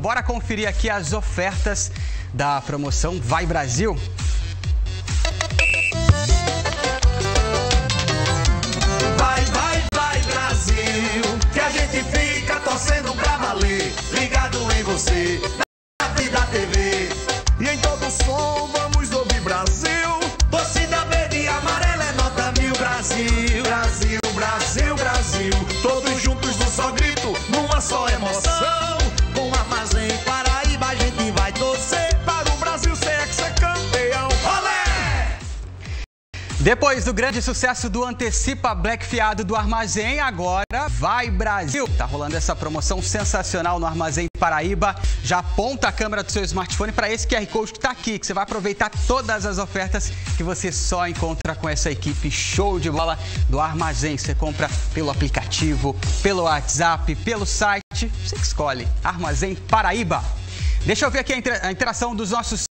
Bora conferir aqui as ofertas da promoção Vai Brasil. Vai, vai, vai Brasil, que a gente fica torcendo pra valer, ligado em você, na vida TV e em todo som vamos ouvir Brasil. Torcida verde e amarela é nota mil Brasil, Brasil, Brasil, Brasil, todos juntos num só grito, numa só emoção. Depois do grande sucesso do Antecipa Black Fiado do Armazém, agora vai Brasil. Tá rolando essa promoção sensacional no Armazém Paraíba. Já aponta a câmera do seu smartphone para esse QR Code que tá aqui, que você vai aproveitar todas as ofertas que você só encontra com essa equipe show de bola do Armazém. Você compra pelo aplicativo, pelo WhatsApp, pelo site, você escolhe. Armazém Paraíba. Deixa eu ver aqui a interação dos nossos